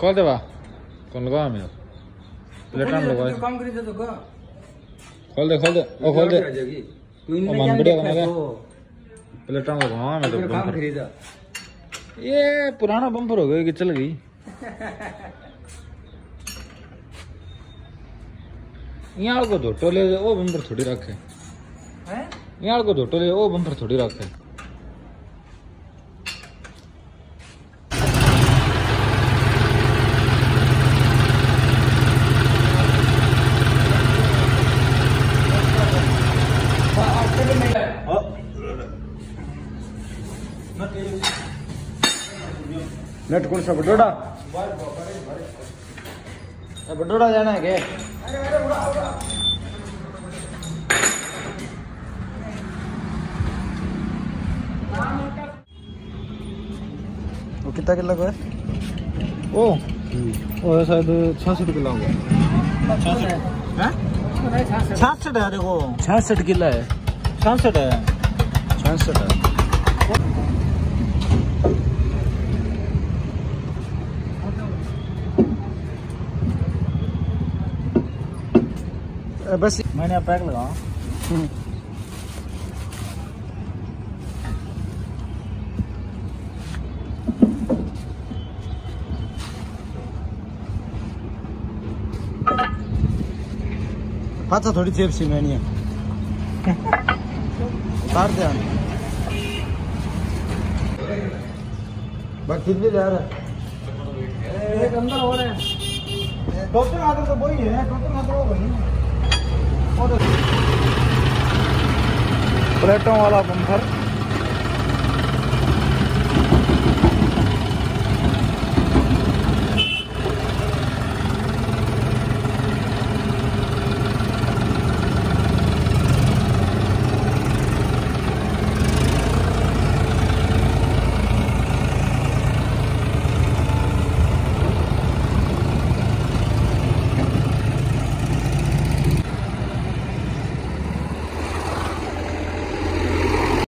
खोल दे वाह कौन लगा मैं प्लेटा में लगा काम करी तो का खोल दे खोल दे। ओ खोल दे। ओ, मन बढ़िया देखा बना गया। तो प्लेटा में लगा मैं तो काम बम्पर खरीदा ये पुराना बम्पर हो गया कि चल गई। यहाँ को धोटो ले ओ बम्पर थोड़ी रखे। हैं? यहाँ को धोटो ले ओ बम्पर थोड़ी रखे। नट कौन सा बडोड़ा बडोड़ा जाना है क्या? वो कितना किलो का है? ओ ओ शायद छियासठ किलो होगा। छियासठ है? देखो। छियासठ किलो है। छियासठ है छियासठ है बस मैंने अब पैक लगाओ पाचा थोड़ी चेप सी मैंने। उतार दे बस कितने जा रहा है। एक अंदर हो रहे हैं। आदर तो वही है आदर वही प्लेटों वाला बम्पर